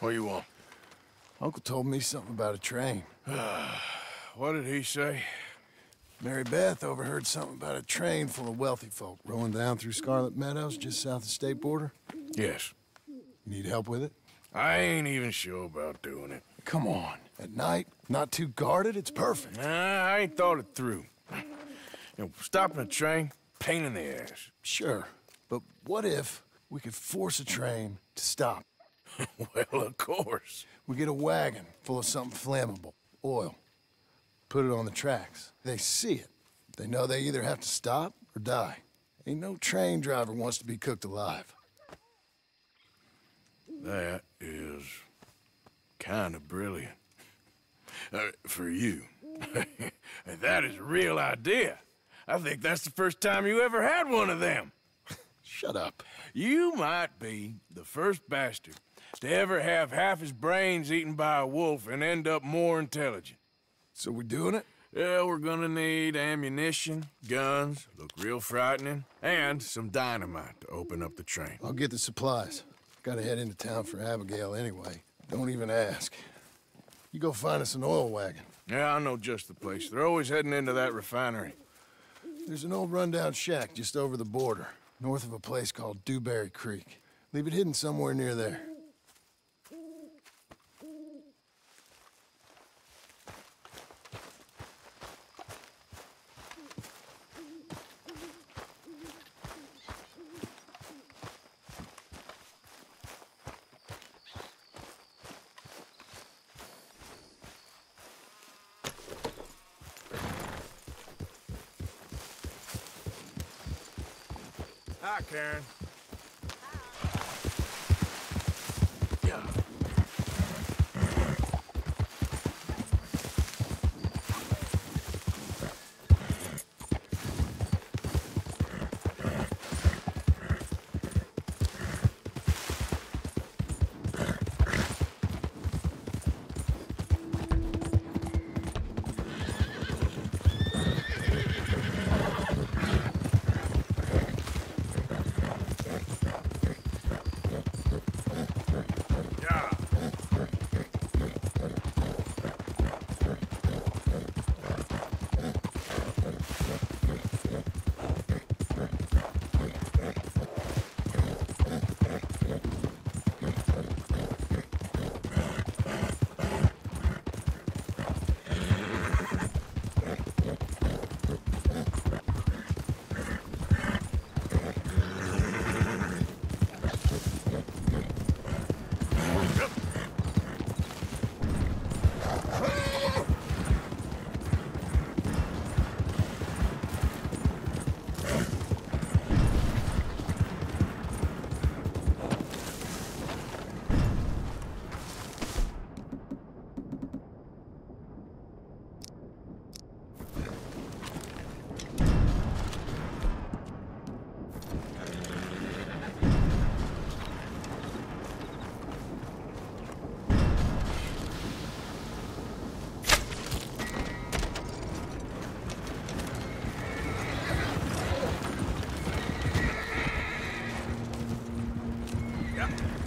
What you want? Uncle told me something about a train. What did he say? Mary Beth overheard something about a train full of wealthy folk rolling down through Scarlett Meadows just south of the state border. Yes. You need help with it? I ain't even sure about doing it. Come on. At night, not too guarded, it's perfect. Nah, I ain't thought it through. You know, stopping a train, pain in the ass. Sure. But what if we could force a train to stop? well, of course. We get a wagon full of something flammable, oil. Put it on the tracks. They see it. They know they either have to stop or die. Ain't no train driver wants to be cooked alive. That is kind of brilliant. Uh, for you. that is a real idea. I think that's the first time you ever had one of them. Shut up. You might be the first bastard to ever have half his brains eaten by a wolf and end up more intelligent. So we doing it? Yeah, we're gonna need ammunition, guns, look real frightening, and some dynamite to open up the train. I'll get the supplies. Gotta head into town for Abigail anyway. Don't even ask. You go find us an oil wagon. Yeah, I know just the place. They're always heading into that refinery. There's an old rundown shack just over the border, north of a place called Dewberry Creek. Leave it hidden somewhere near there. Hi, Karen. land.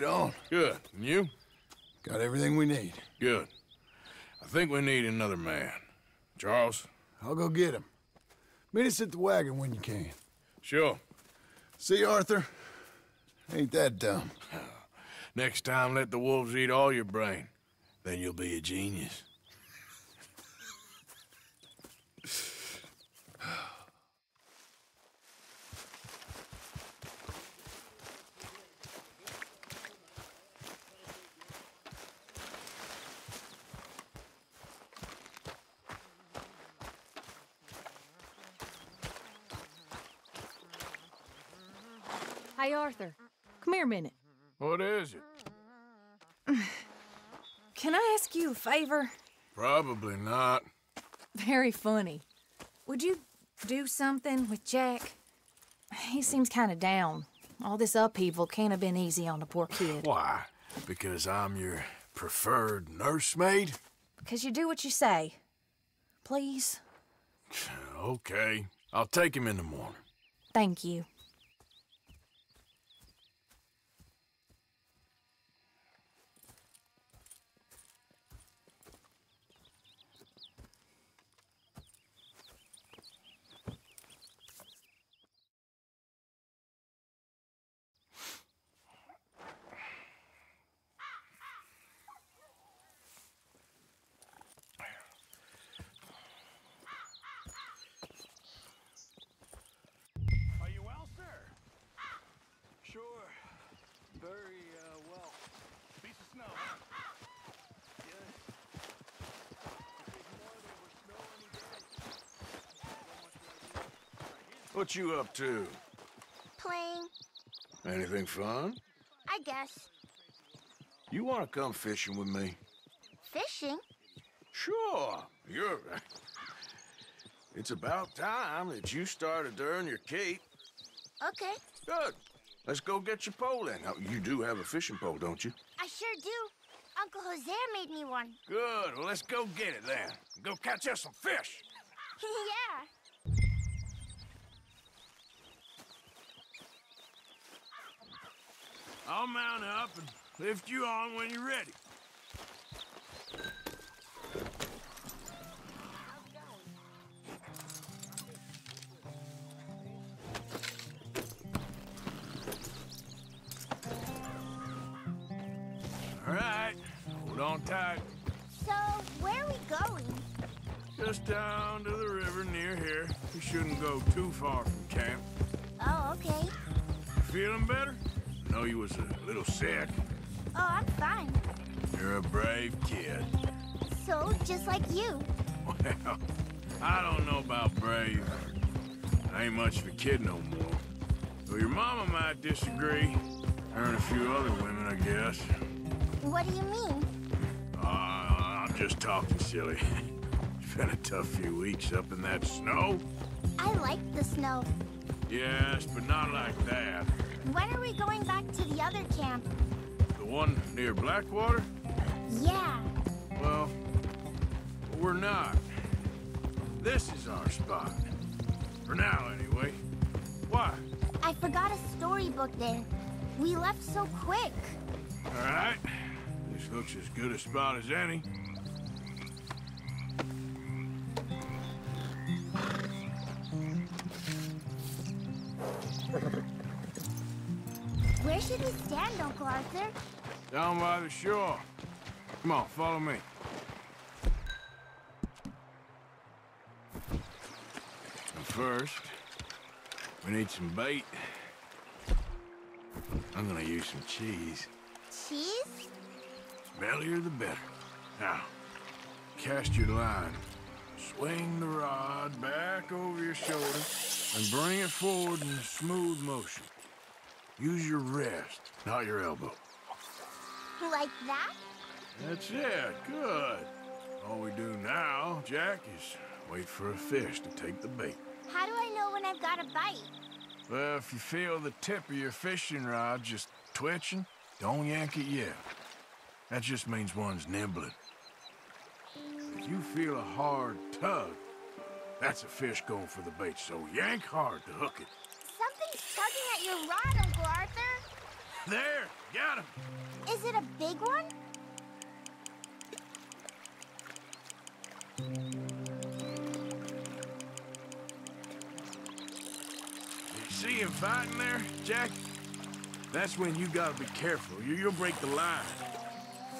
Let's on. Good. And you? Got everything we need. Good. I think we need another man. Charles? I'll go get him. Meet us at the wagon when you can. Sure. See, Arthur? Ain't that dumb. Next time, let the wolves eat all your brain. Then you'll be a genius. Hey, Arthur. Come here a minute. What is it? Can I ask you a favor? Probably not. Very funny. Would you do something with Jack? He seems kind of down. All this upheaval can't have been easy on the poor kid. Why? Because I'm your preferred nursemaid? Because you do what you say. Please? Okay. I'll take him in the morning. Thank you. Are you well, sir? Sure. Very, uh, well. Piece of snow, huh? Yes. If there's more, there was snow any day. So much like this. What you up to? Playing, Anything fun? I guess. You want to come fishing with me? Fishing? Sure. You're. It's about time that you started to earn your keep. Okay, Good. Let's go get your pole then. Now, you do have a fishing pole, don't you? I sure do. Uncle Hosea made me one. Good. Well, let's go get it then. Go catch us some fish. yeah. I'll mount up and lift you on when you're ready. Hold on tight. So, where are we going? Just down to the river near here. We shouldn't go too far from camp. Oh, okay. Feeling better? I know you was a little sick. Oh, I'm fine. You're a brave kid. So, just like you. Well, I don't know about brave. I ain't much of a kid no more. Though your mama might disagree. Her and a few other women, I guess. What do you mean? Just talking silly. it's been a tough few weeks up in that snow. I like the snow. Yes, but not like that. When are we going back to the other camp? The one near Blackwater? Yeah. Well, we're not. This is our spot. For now, anyway. Why? I forgot a storybook there. We left so quick. All right. This looks as good a spot as any. Down by the shore. Come on, follow me. And first, we need some bait. I'm gonna use some cheese. Cheese? Smellier the better. Now, cast your line. Swing the rod back over your shoulder and bring it forward in a smooth motion. Use your wrist, not your elbow. Like that? That's it. Good. All we do now, Jack, is wait for a fish to take the bait. How do I know when I've got a bite? Well, if you feel the tip of your fishing rod just twitching, don't yank it yet. That just means one's nibbling. If you feel a hard tug, that's a fish going for the bait, so yank hard to hook it. Something's tugging at your rod, Uncle Arthur. There, got him. Is it a big one? You see him fighting there, Jack? That's when you gotta be careful. You, you'll break the line.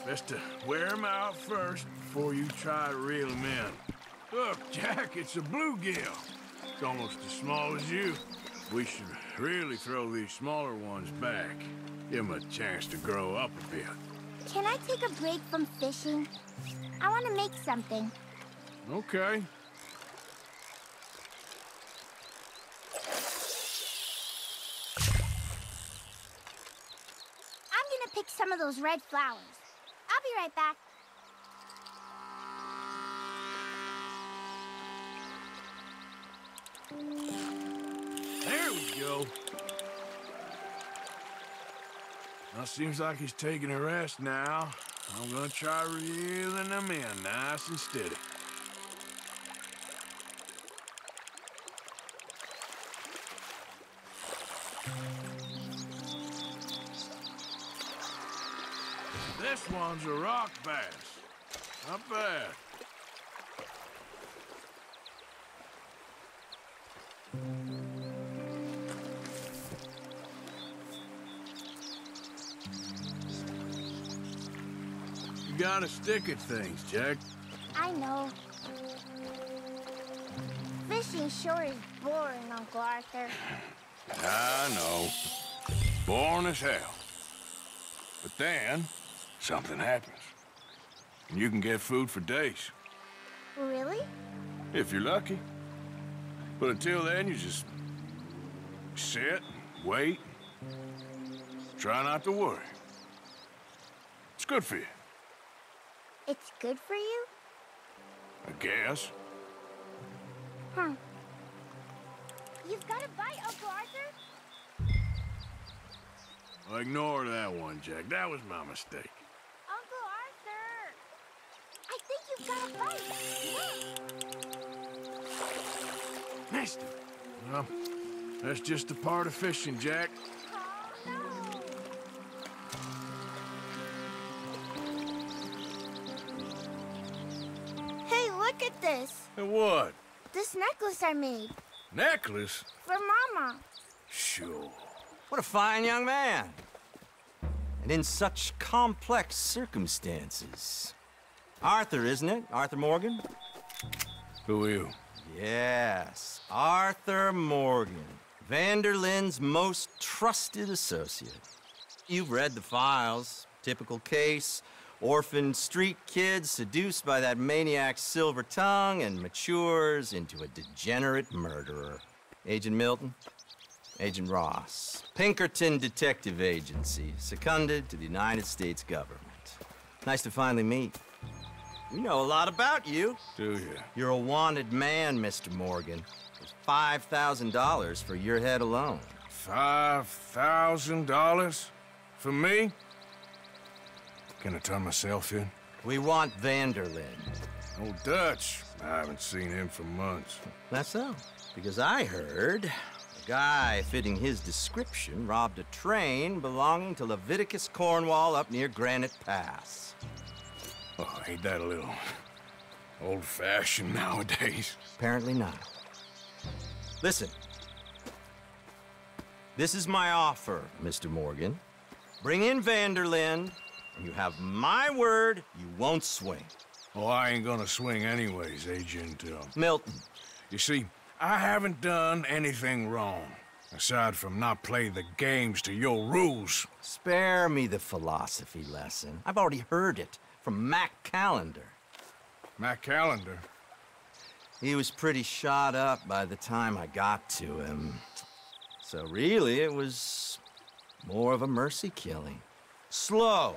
Best to wear him out first before you try to reel him in. Look, Jack, it's a bluegill. It's almost as small as you. We should really throw these smaller ones back. Give them a chance to grow up a bit. Can I take a break from fishing? I want to make something. Okay. I'm gonna pick some of those red flowers. I'll be right back. There we go. Well, seems like he's taking a rest now. I'm gonna try reeling him in nice and steady. This one's a rock bass. Not bad. You gotta stick at things, Jack. I know. Fishing sure is boring, Uncle Arthur. I know. Boring as hell. But then, something happens. And you can get food for days, Really? if you're lucky. But until then, you just sit, wait, try not to worry. It's good for you, It's good for you? I guess. Huh. You've got a bite, Uncle Arthur? Well, ignore that one, Jack. That was my mistake. Uncle Arthur! I think you've got a bite. Missed. Well, that's just a part of fishing, Jack. And what? This necklace I made. Necklace? For Mama. Sure. What a fine young man. And in such complex circumstances. Arthur, isn't it? Arthur Morgan? Who are you? Yes, Arthur Morgan. Van der Linde's most trusted associate. You've read the files. Typical case. Orphaned street kid seduced by that maniac's silver tongue and matures into a degenerate murderer. Agent Milton? Agent Ross. Pinkerton Detective Agency, seconded to the United States government. Nice to finally meet. We know a lot about you. Do you? You're a wanted man, Mr. Morgan. There's $5,000 for your head alone. Five thousand dollars? For me? Can I turn myself in? We want Van der Linde. Old Dutch. I haven't seen him for months. That's so. Because I heard a guy fitting his description robbed a train belonging to Leviticus Cornwall up near Granite Pass. Oh, ain't that a little old-fashioned nowadays? Apparently not. Listen. This is my offer, Mr. Morgan. Bring in Van der Linde, and you have my word you won't swing. Oh, I ain't gonna swing anyways, Agent. Uh, Milton, you see, I haven't done anything wrong, aside from not playing the games to your rules. spare me the philosophy lesson. I've already heard it from Mac Callander. Mac Callander. He was pretty shot up by the time I got to him. So really, it was more of a mercy killing. Slow,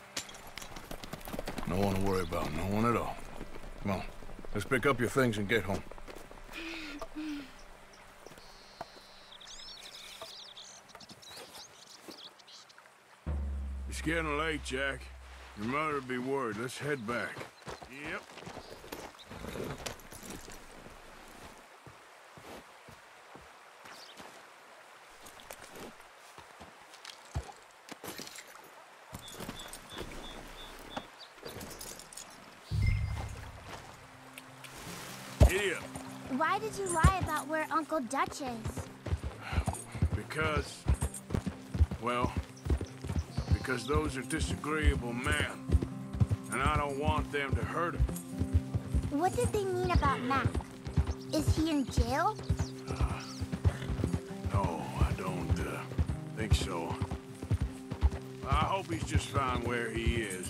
No one to worry about, no one at all. Come on, let's pick up your things and get home. It's getting late, Jack. Your mother'll be worried. Let's head back. Yep. Lie where Uncle Dutch is? Because, well, because those are disagreeable men, and I don't want them to hurt him. What did they mean about Mac? Is he in jail? No, I don't uh, think so. I hope he's just fine where he is.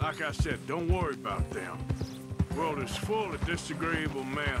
Like I said, don't worry about them. The world is full of disagreeable men.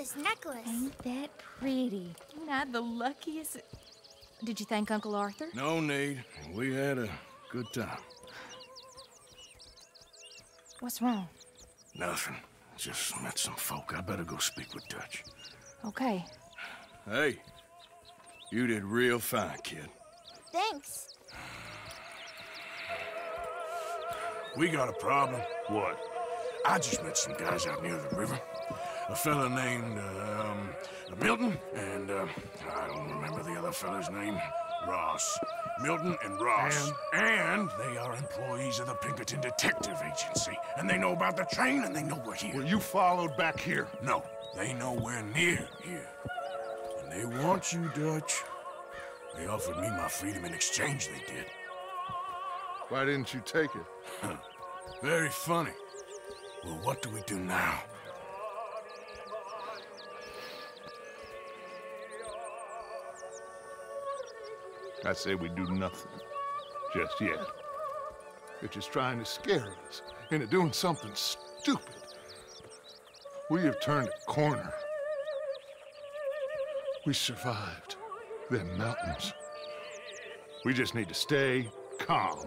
This necklace. Ain't that pretty? Not the luckiest. Did you thank Uncle Arthur? No need. We had a good time. What's wrong? Nothing. Just met some folk. I better go speak with Dutch. Okay. Hey, you did real fine, kid. Thanks. We got a problem. What? I just met some guys out near the river. A fella named, um, Milton, and, uh, I don't remember the other fella's name. Ross. Milton and Ross. And? they are employees of the Pinkerton Detective Agency. And they know about the train, and they know we're here. Well, you followed back here. No, they know we're near here. And they want you, Dutch. They offered me my freedom in exchange, they did. Why didn't you take it? Very funny. Well, what do we do now? I say we do nothing. Just yet. They're just trying to scare us into doing something stupid. We have turned a corner. We survived them mountains. We just need to stay calm.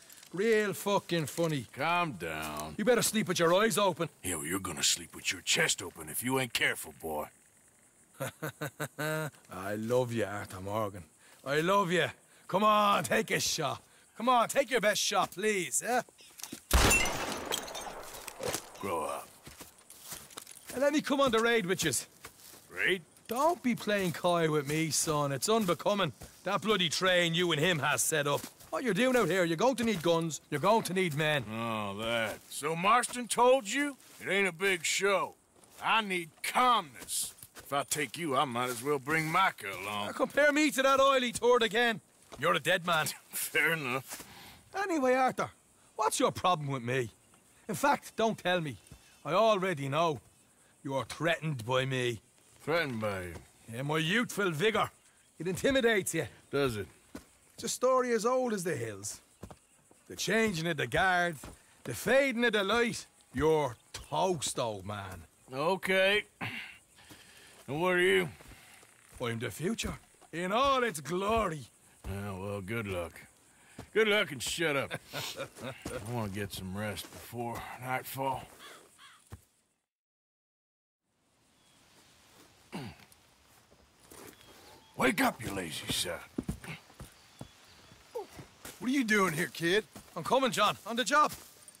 Real fucking funny. Calm down. You better sleep with your eyes open. Yeah, well, you're gonna sleep with your chest open if you ain't careful, boy. I love you, Arthur Morgan. I love you. Come on, take a shot. Come on, take your best shot, please, eh? Grow up. And let me come on the raid with yous. Raid? Don't be playing coy with me, son. It's unbecoming. That bloody train you and him has set up. What you're doing out here, you're going to need guns, you're going to need men. Oh, that. So Marston told you? It ain't a big show. I need calmness. If I take you, I might as well bring Micah Now along. compare me to that oily turd again. You're a dead man. Fair enough. Anyway, Arthur, what's your problem with me? In fact, don't tell me. I already know. You're threatened by me. Threatened by you. Yeah, my youthful vigor. It intimidates you. Does it? It's a story as old as the hills. The changing of the guard, the fading of the light. You're toast, old man. Okay. And what are you? I'm the future. In all its glory. Oh, well, good luck. Good luck and shut up. I want to get some rest before nightfall. Wake up, you lazy son. What are you doing here, kid? I'm coming, John. On the job.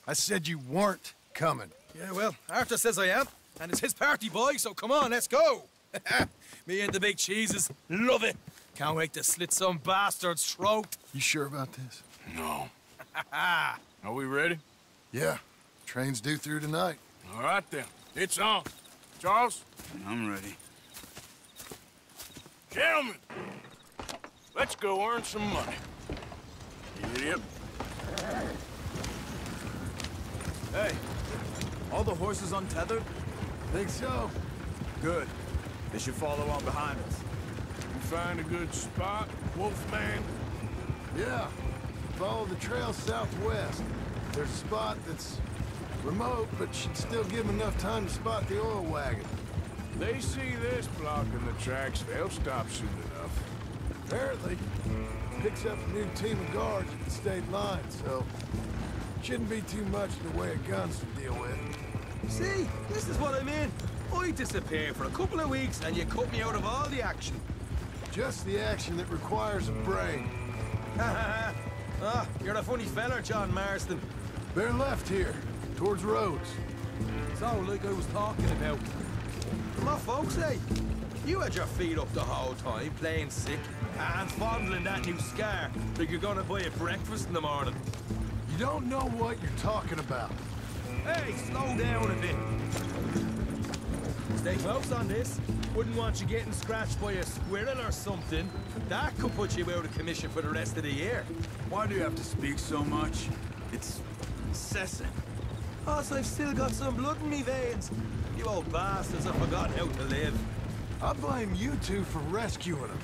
I said you weren't coming. Yeah, well, Arthur says I am. And it's his party, boy, so come on, let's go. Me and the big cheeses. Love it. Can't wait to slit some bastard's throat. You sure about this? No. Are we ready? Yeah. Train's due through tonight. All right, then. It's on. Charles? I'm ready. Gentlemen, let's go earn some money. Yep. Hey, all the horses untethered? Think so? Good. They should follow on behind us. You find a good spot, Wolfman? Yeah. Follow the trail southwest. There's a spot that's remote, but should still give 'em enough time to spot the oil wagon. They see this blocking the tracks, they'll stop soon enough. Apparently, hmm. Picks up a new team of guards at the state line, so shouldn't be too much in the way of guns to deal with. See, this is what I mean. I disappear for a couple of weeks and you cut me out of all the action. Just the action that requires a brain. ah, you're a funny fella, John Marston. Bear left here, towards Rhodes. So, like I was talking about. My folks say, you had your feet up the whole time, playing sick, ah, and fondling that new scar like you're gonna buy a breakfast in the morning. You don't know what you're talking about. Hey, slow down a bit. Stay close on this. Wouldn't want you getting scratched by a squirrel or something. That could put you out of commission for the rest of the year. Why do you have to speak so much? It's incessant. Plus, I've still got some blood in me veins. You old bastards have forgotten how to live. I blame you two for rescuing him.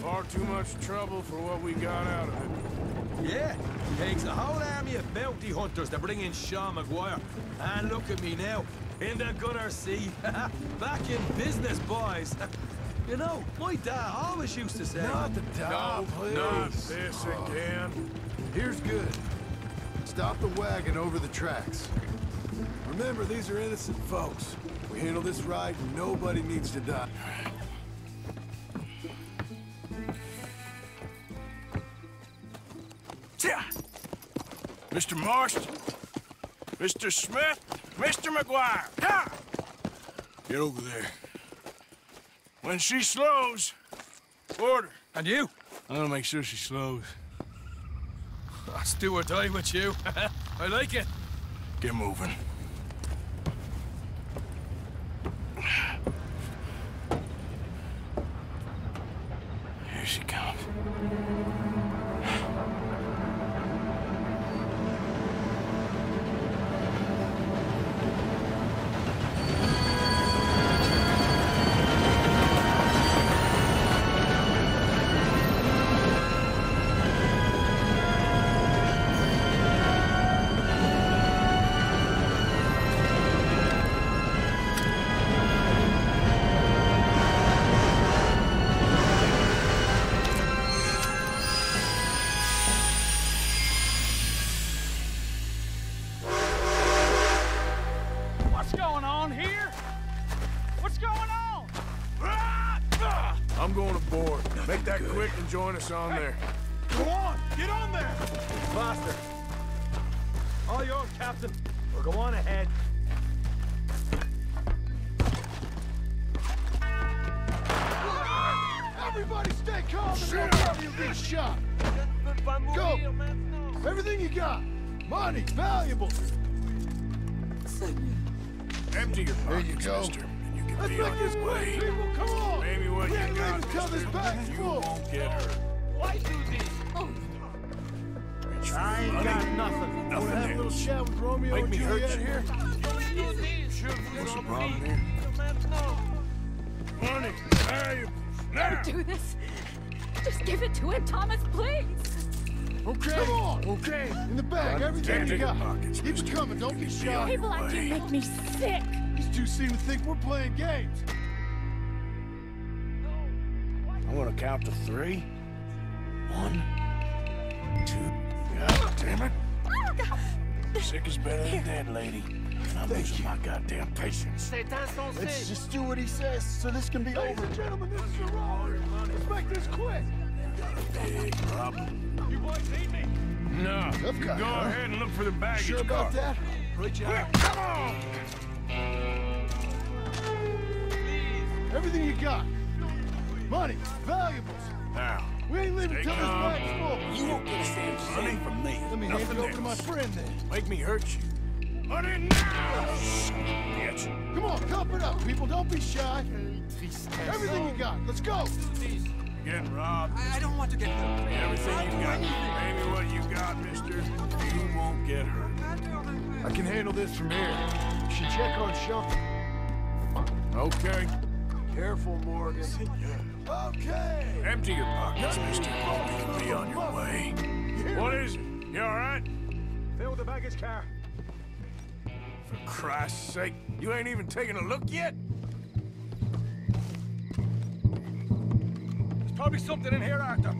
Far too much trouble for what we got out of it. Yeah, takes a whole army of bounty hunters to bring in Sean MacGuire. And look at me now, in the gunner seat. Back in business, boys. you know, my dad always used to say... Not the dog, please. Not this again. Here's good. Stop the wagon over the tracks. Remember, these are innocent folks. We handle this right, and nobody needs to die. Yeah. Mr. Marston, Mr. Smith, Mr. MacGuire, ha! Get over there. When she slows, order. And you? I'm gonna make sure she slows. Let's do or die with you. I like it. Get moving. Here she comes. Quick and join us on there. Go on, get on there. Faster. All yours, Captain. Or go on ahead. Everybody stay calm and don't worry you'll get shot. Go. Everything you got. Money, valuables. Empty your There you pockets, go. mister, and you can Let's be make on this your quick, way. people. Come on. Maybe what we you ain't got, leaving this mister, you won't get hurt. Little chat with Romeo Make and me hurt Juliet you. here? What's the problem here? Money, valuables, now! Do this. Just give it to him, Thomas, please. Okay. Come on. Okay. In the bag, everything you got. pockets, Keep it coming. Don't be Be shy. on People like you make me sick. These two seem to think we're playing games. I'm gonna count to three. One, two. God damn it. Sick is better than dead, lady. And I'm losing my goddamn patience. Let's just do what he says so this can be over. and gentlemen, this is a robbery. Let's make this quick. Big problem. You boys need me? No, Tough guy, go huh? ahead and look for the baggage Sure car. about that? Right, you Quick, come on! Please. Everything you got. Money, valuables. Now, We ain't leaving till this calm. bag's full. you won't get a damn money from me. Let me hand Nothing it over to my friend then. Make me hurt you. Money now! Bitch. Come on, cup it up, people. Don't be shy. Everything you got. Let's go. Getting robbed. I don't want to get hurt. Everything you got. Maybe what you got, mister. You won't get hurt. I can handle this from here. You should check on Shelton. Okay. Careful, Morgan. Okay. Empty your pockets, mister. You'll be on your way. What is it? You all right? Fill the baggage car. For Christ's sake, you ain't even taken a look yet? There's probably something in here, Arthur.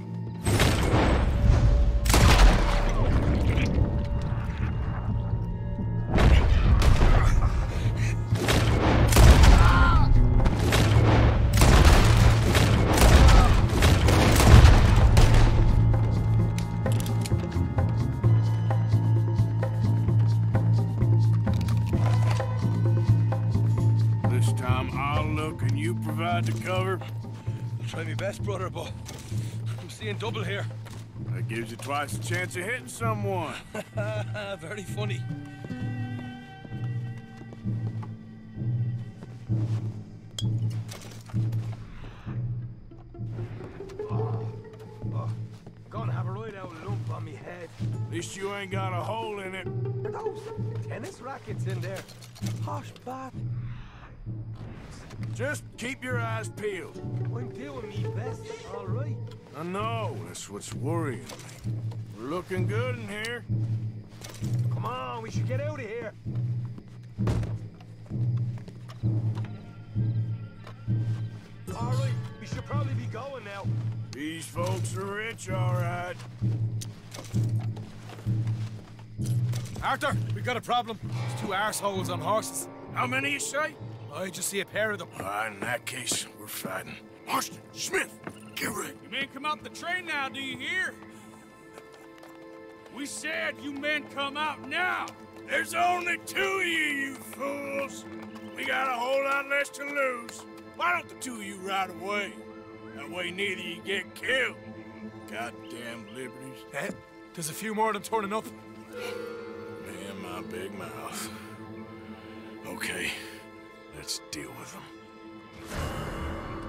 You provide the cover. Try my best, brother, but I'm seeing double here. That gives you twice the chance of hitting someone. Very funny. Gonna have a right out lump on me head. At least you ain't got a hole in it. Are those tennis rackets in there? Posh bath. Just keep your eyes peeled. I'm doing me best, all right. I know, that's what's worrying me. We're looking good in here. Come on, we should get out of here. All right, we should probably be going now. These folks are rich, all right. Arthur, we got a problem. There's two arseholes on horses. How many you say? I just see a pair of them. Right, in that case, we're fighting. Marston, Smith, get ready. You men come out the train now, do you hear? We said you men come out now. There's only two of you, you fools. We got a whole lot less to lose. Why don't the two of you ride away? That way neither of you get killed. Goddamn liberties. Eh? There's a few more of them turning up. Me and my big mouth. Okay, let's deal with them.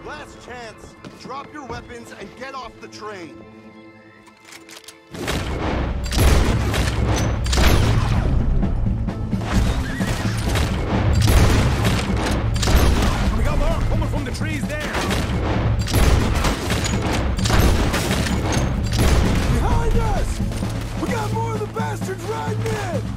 Last chance. Drop your weapons and get off the train. We got more coming from the trees there. Behind us! We got more of the bastards riding in!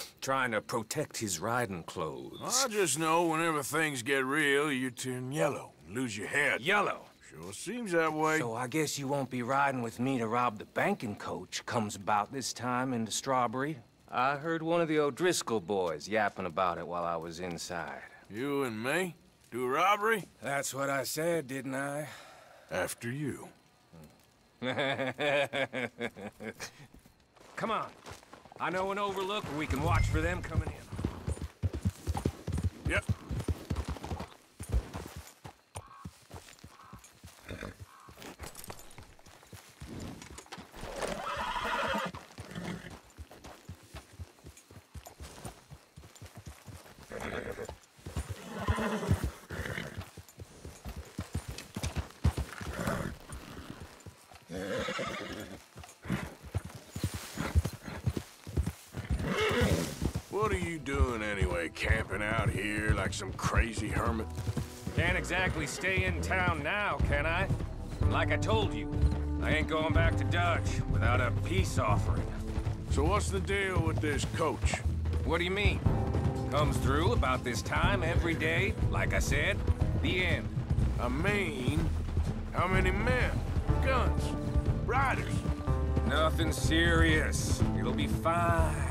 trying to protect his riding clothes. I just know whenever things get real, you turn yellow, and lose your head. Yellow. Sure seems that way. So I guess you won't be riding with me to rob the banking coach comes about this time into Strawberry. I heard one of the O'Driscoll boys yapping about it while I was inside. You and me? Do robbery? That's what I said, didn't I? After you. Come on. I know an overlook where we can watch for them coming in. Yep. What are you doing anyway, camping out here like some crazy hermit? Can't exactly stay in town now, can I? Like I told you, I ain't going back to Dutch without a peace offering. So what's the deal with this coach? What do you mean? Comes through about this time every day, like I said. The end. I mean, how many men, guns, riders? Nothing serious. It'll be fine.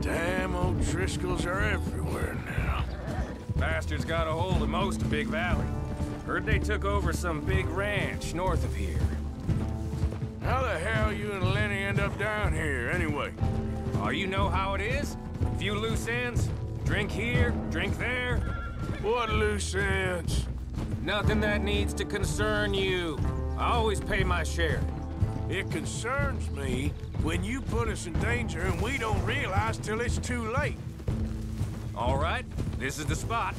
Damn old O'Driscolls are everywhere now. Bastards got a hold of most of Big Valley. Heard they took over some big ranch north of here. How the hell you and Lenny end up down here, anyway? Oh, you know how it is? Few loose ends. Drink here, drink there. What loose ends? Nothing that needs to concern you. I always pay my share. It concerns me when you put us in danger and we don't realize till it's too late. All right, this is the spot.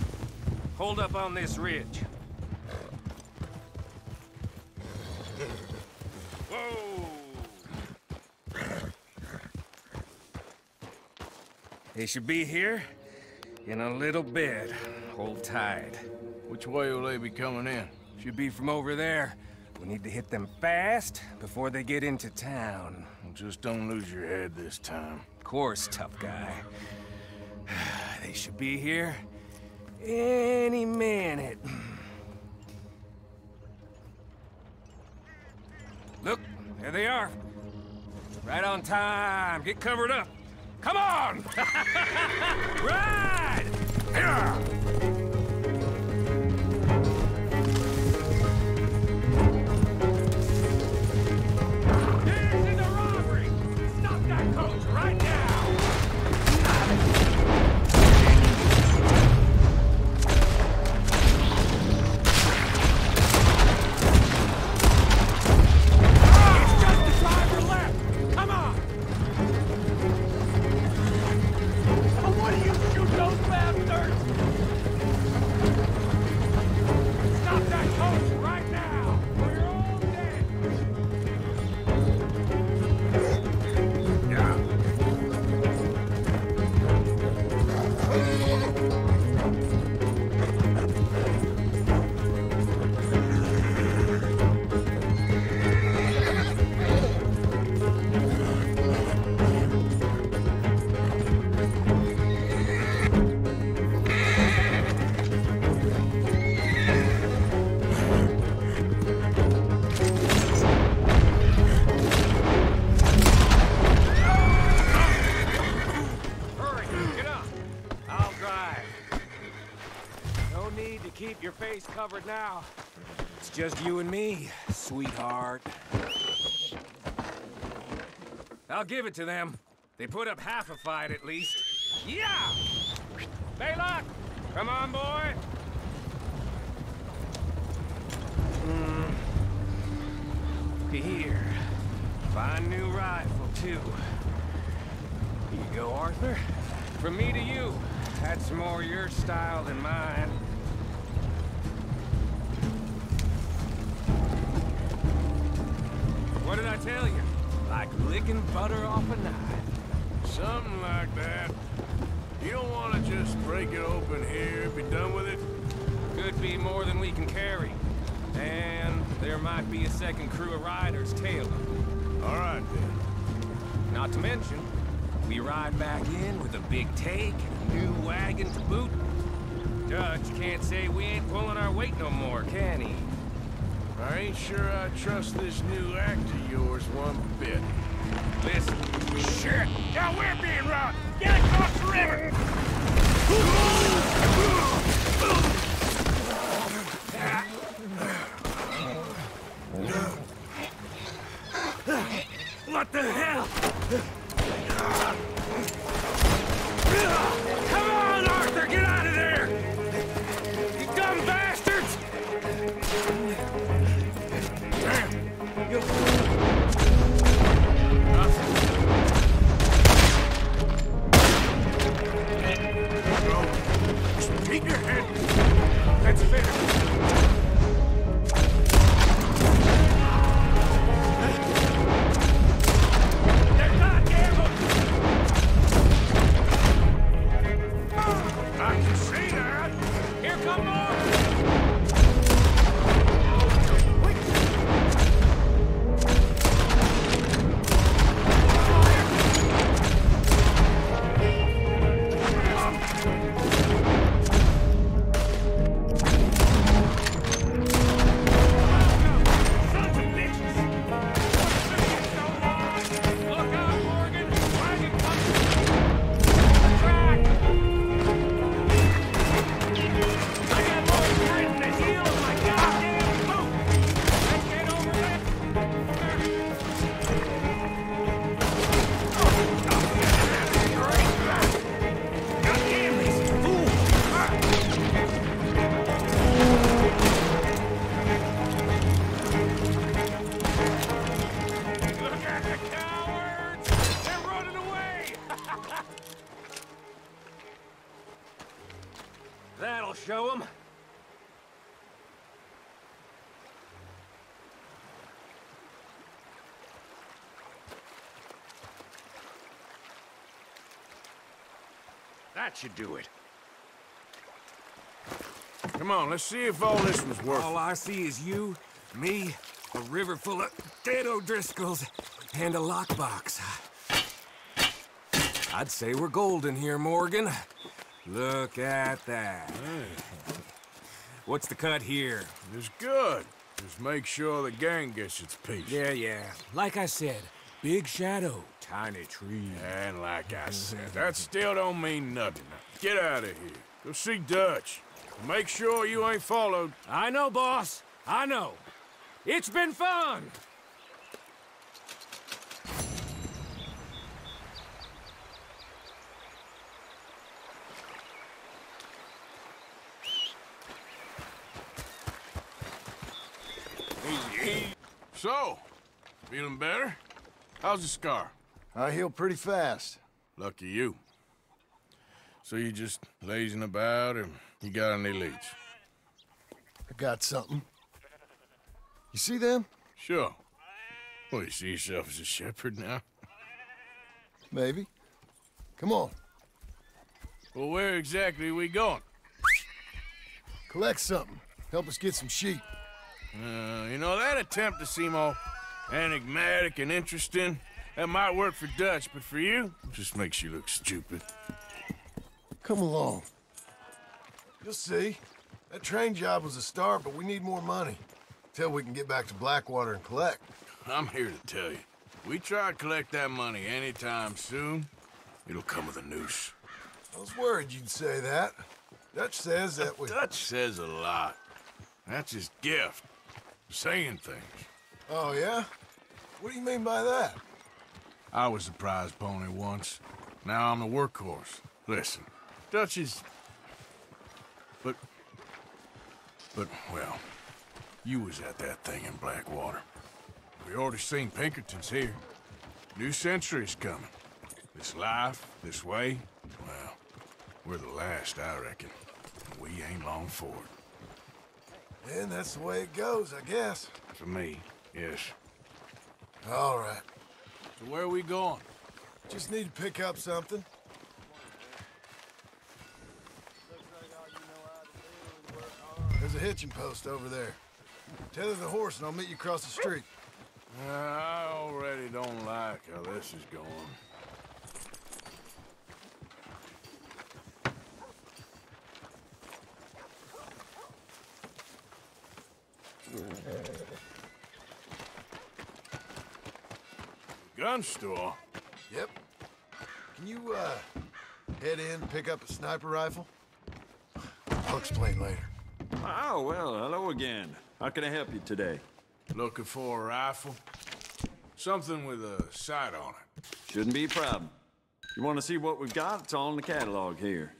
Hold up on this ridge. Whoa! They should be here in a little bit. Hold tight. Which way will they be coming in? Should be from over there. We need to hit them fast before they get into town. Just don't lose your head this time. Of course, tough guy. They should be here any minute. Look, there they are. Right on time. Get covered up. Come on! Ride! Yeah! Just you and me, sweetheart. I'll give it to them. They put up half a fight at least. Yeah! Baylock! Come on, boy! Hmm. Here. Fine new rifle, too. Here you go, Arthur. From me to you. That's more your style than mine. What did I tell you? Like licking butter off a knife. Something like that. You don't want to just break it open here, be done with it? Could be more than we can carry. And there might be a second crew of riders tailing. All right, then. Not to mention, we ride back in with a big take and a new wagon to boot. Dutch can't say we ain't pulling our weight no more, can he? I ain't sure I trust this new act of yours one bit. Listen. Shit! Now we're being robbed! Get across the river! What the hell? That should do it. Come on, let's see if all this was worth All I see is you, me, a river full of dead O'Driscolls, and a lockbox. I'd say we're golden here, Morgan. Look at that. What's the cut here? It's good. Just make sure the gang gets its piece. Yeah, yeah. Like I said, big shadow, tiny tree. And like I said, that still don't mean nothing. Get out of here. Go see Dutch. Make sure you ain't followed. I know, boss. I know. It's been fun. So, feeling better? How's the scar? I heal pretty fast. Lucky you. So you just lazing about, or you got any leads? I got something. You see them? Sure. Well, you see yourself as a shepherd now? Maybe. Come on. Well, where exactly are we going? Collect something. Help us get some sheep. Uh, you know, that attempt to seem all enigmatic and interesting, that might work for Dutch, but for you, it just makes you look stupid. Come along. You'll see. That train job was a start, but we need more money. Till we can get back to Blackwater and collect. I'm here to tell you, we try to collect that money anytime soon, it'll come with a noose. I was worried you'd say that. Dutch says that we... Dutch says a lot. That's his gift. Saying things. Oh, yeah? What do you mean by that? I was the prize pony once. Now I'm the workhorse. Listen, Dutch is... But... But, well, you was at that thing in Blackwater. We already seen Pinkertons here. New century's coming. This life, this way, well, we're the last, I reckon. We ain't long for it. And that's the way it goes, I guess. For me, yes. All right. So where are we going? Just need to pick up something. There's a hitching post over there. Tether the horse and I'll meet you across the street. I already don't like how this is going. Gun store? Yep. Can you, uh, head in, pick up a sniper rifle? I'll explain later. Oh, well, hello again. How can I help you today? Looking for a rifle? Something with a sight on it. Shouldn't be a problem. You want to see what we've got? It's all in the catalog here.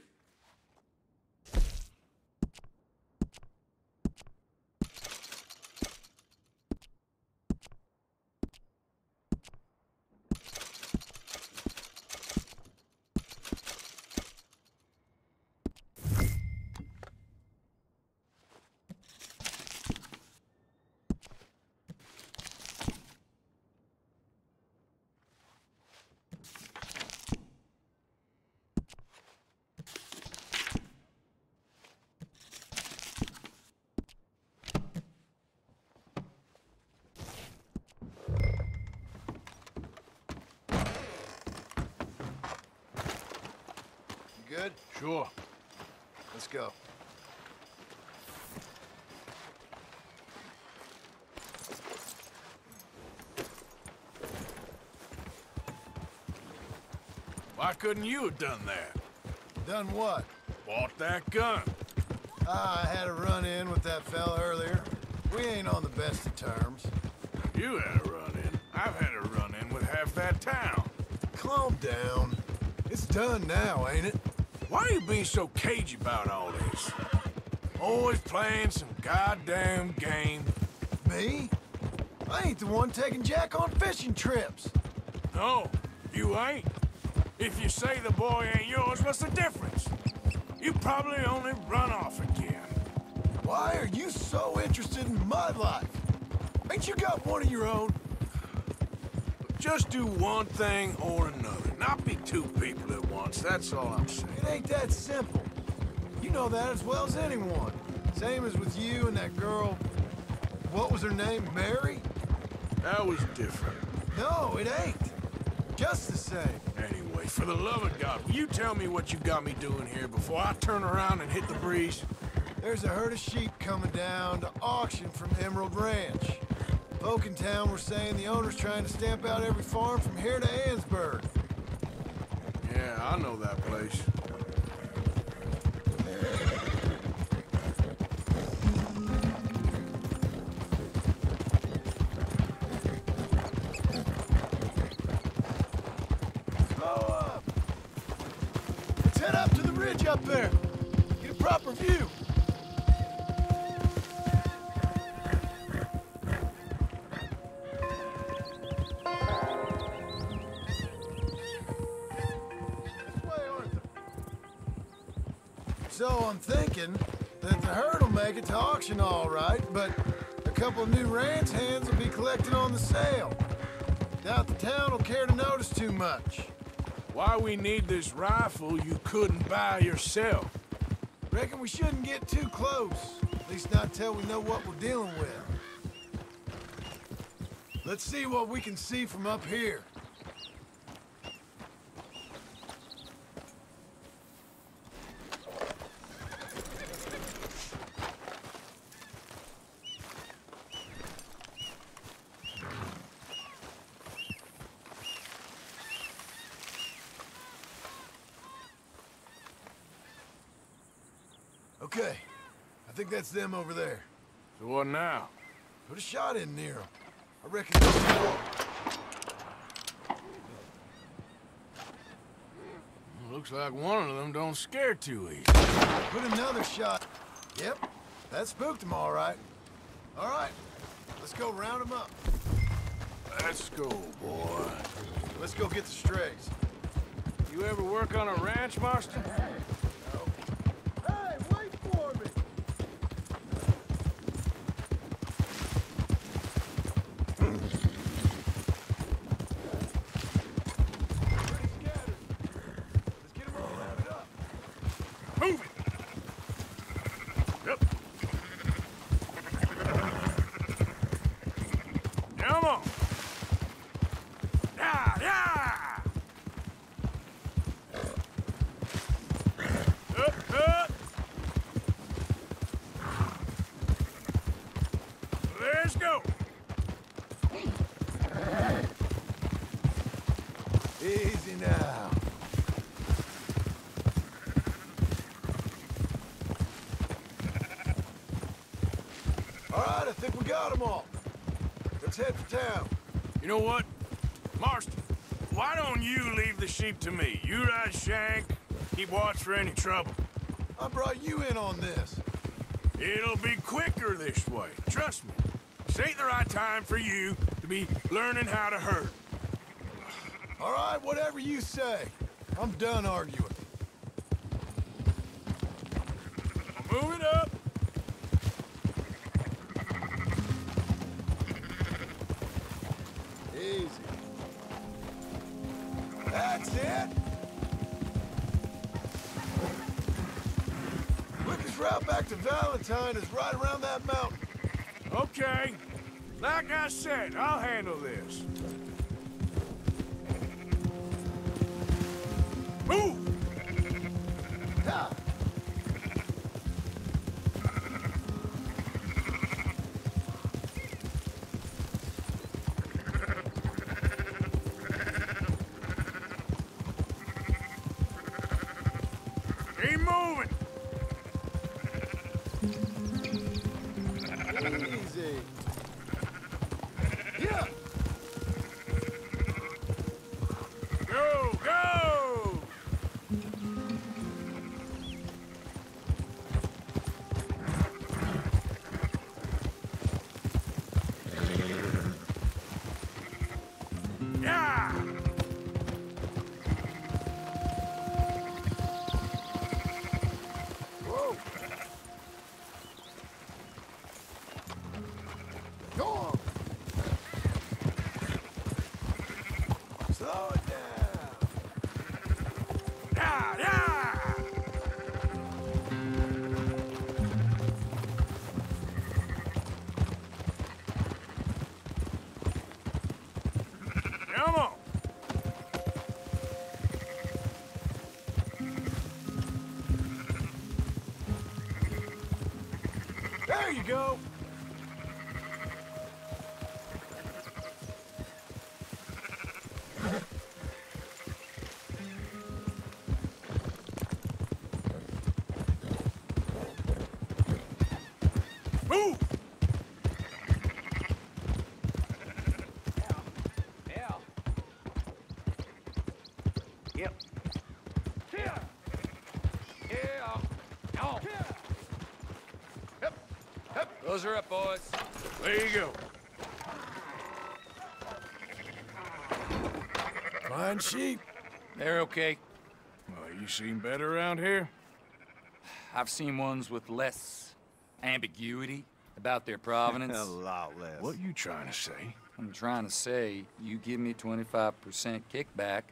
You good? Sure. Let's go. Why couldn't you have done that? Done what? Bought that gun. Ah, I had a run-in with that fella earlier. We ain't on the best of terms. You had a run-in. I've had a run-in with half that town. Calm down. It's done now, ain't it? Why are you being so cagey about all this? Always playing some goddamn game. Me? I ain't the one taking Jack on fishing trips. No, you ain't. If you say the boy ain't yours, what's the difference? You probably only run off again. Why are you so interested in my life? Ain't you got one of your own? Just do one thing or another. Not be two people at once, that's all I'm saying. It ain't that simple. You know that as well as anyone. Same as with you and that girl. What was her name? Mary? That was different. No, it ain't. Just the same. For the love of God, will you tell me what you got me doing here before I turn around and hit the breeze? There's a herd of sheep coming down to auction from Emerald Ranch. Folk in town were saying the owner's trying to stamp out every farm from here to Annesburg. Yeah, I know that place. It to auction all right, but a couple of new ranch hands will be collected on the sale. Doubt the town will care to notice too much. Why we need this rifle you couldn't buy yourself? Reckon we shouldn't get too close. At least not till we know what we're dealing with. Let's see what we can see from up here. Okay. I think that's them over there. So what now? Put a shot in near them. I reckon Looks like one of them don't scare too easy. Put another shot. Yep, that spooked them all right. All right, let's go round them up. Let's go, boy. Let's go get the strays. You ever work on a ranch, Marston? Hey, wait for me! Move it! Yep. Come on! Yeah, yeah! Up, up! Let's go! Easy now. All right, I think we got them all. Let's head for town. You know what? Marston, why don't you leave the sheep to me? You ride Shank, keep watch for any trouble. I brought you in on this. It'll be quicker this way. Trust me. This ain't the right time for you to be learning how to hurt. All right, whatever you say. I'm done arguing. That's it. Quickest route back to Valentine is right around that mountain. Okay. Like I said, I'll handle this. Move! Move! Yeah. Yep. Yeah. Yeah. Oh. Those are up, boys. There you go. Fine sheep. They're okay. Well, you seen better around here? I've seen ones with less ambiguity about their provenance. A lot less. What you trying to say? I'm trying to say, you give me 25% kickback,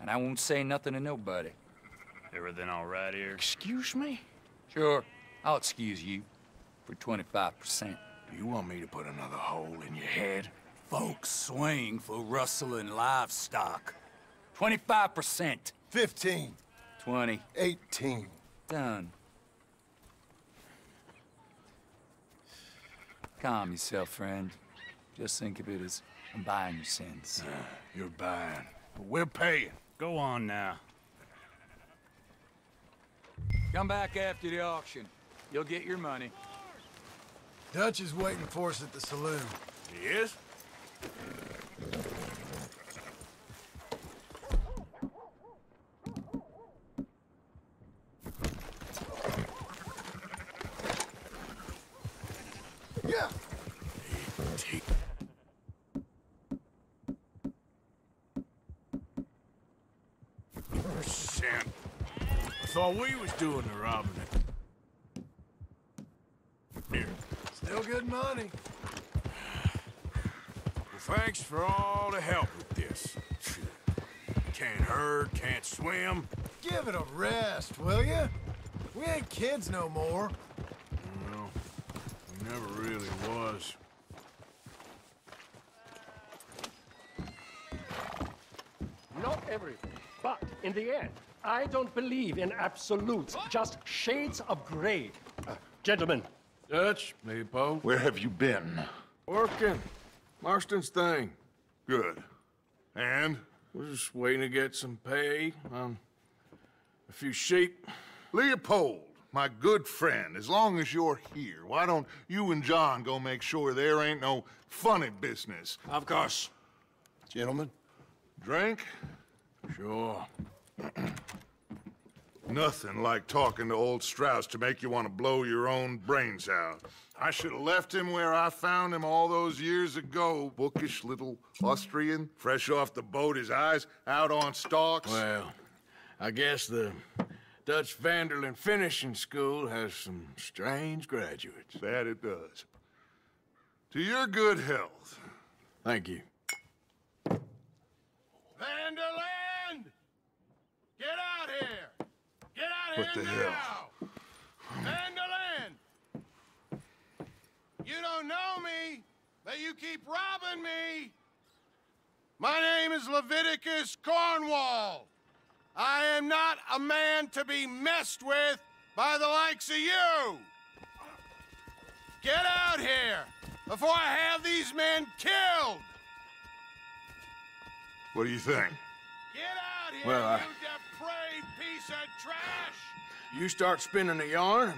and I won't say nothing to nobody. Everything all right here? Excuse me? Sure, I'll excuse you for 25%. Do You want me to put another hole in your head? Folks swing for rustling livestock. 25%. 15. 20. 18. Done. Calm yourself, friend. Just think of it as I'm buying your sins. Ah, you're buying, but we're paying. Go on now. Come back after the auction. You'll get your money. Dutch is waiting for us at the saloon. He is? Yeah. Take. Percent. I thought we was doing the robbing. Here. Still good money. Well, thanks for all the help with this. Can't herd, can't swim. Give it a rest, will ya? We ain't kids no more. No, We never really was. Not everything, but in the end, I don't believe in absolutes, just shades of gray. Uh, gentlemen. Dutch, Leopold. Where have you been? Working. Marston's thing. Good. And? We're just waiting to get some pay on a few sheep. Leopold, my good friend, as long as you're here, why don't you and John go make sure there ain't no funny business? Of course. Gentlemen? Drink? Sure. Nothing like talking to old Strauss to make you want to blow your own brains out. I should have left him where I found him all those years ago. Bookish little Austrian, fresh off the boat, his eyes out on stalks. Well, I guess the Dutch Van der Linde Finishing School has some strange graduates. That it does. To your good health. Thank you. Van der Linde! Get out here! Get out What here the now! hell? Van der Linde! You don't know me, but you keep robbing me! My name is Leviticus Cornwall. I am not a man to be messed with by the likes of you! Get out here before I have these men killed! What do you think? Get out here, Well, I- you piece of trash! You start spinning the yarn.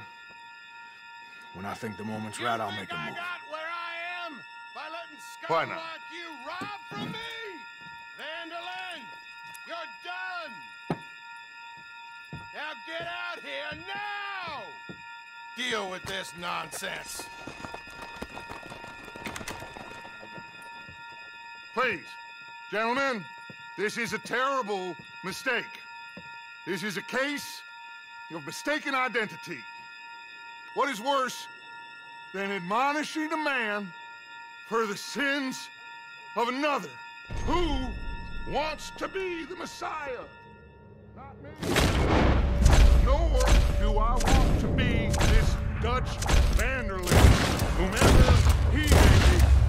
When I think the moment's You right, I'll make a move. I got where I am by letting scum Why not? like you rob from me? Van der Linde, you're done! Now get out here now! Deal with this nonsense. Please, gentlemen, this is a terrible mistake. This is a case of mistaken identity. What is worse than admonishing a man for the sins of another who wants to be the Messiah? Not me. Nor do I want to be this Dutch Van der Linde, whomever he may be.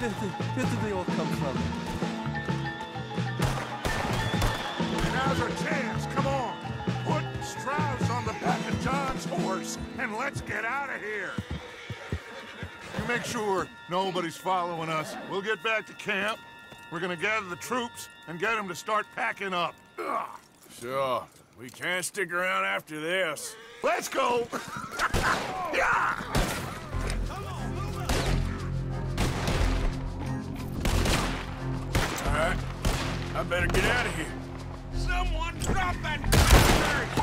Where did they all come from? Now's our chance. Come on. Put Strauss on the back of John's horse and let's get out of here. You make sure nobody's following us. We'll get back to camp. We're gonna gather the troops and get them to start packing up. Ugh. Sure. We can't stick around after this. Let's go! yeah! I better get out of here. Someone drop that bastard!